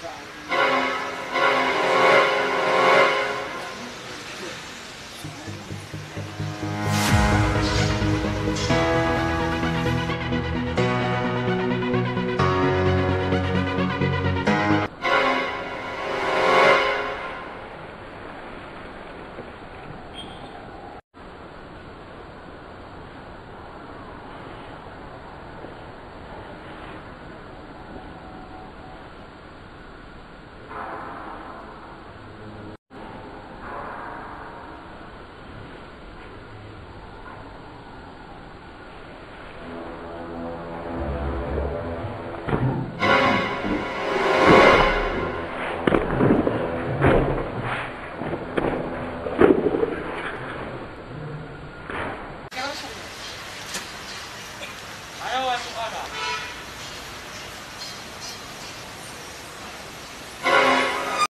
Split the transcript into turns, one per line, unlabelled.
Thank you. mais devagar.